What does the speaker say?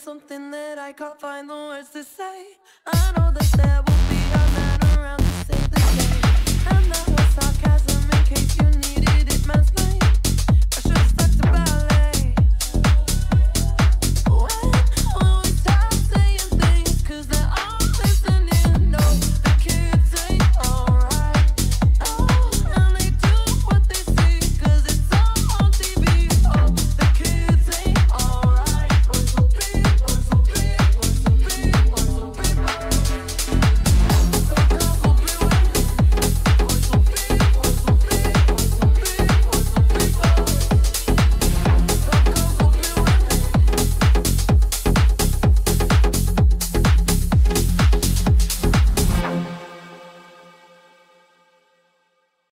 something that I can't find the words to say. I know that there will be a man around to say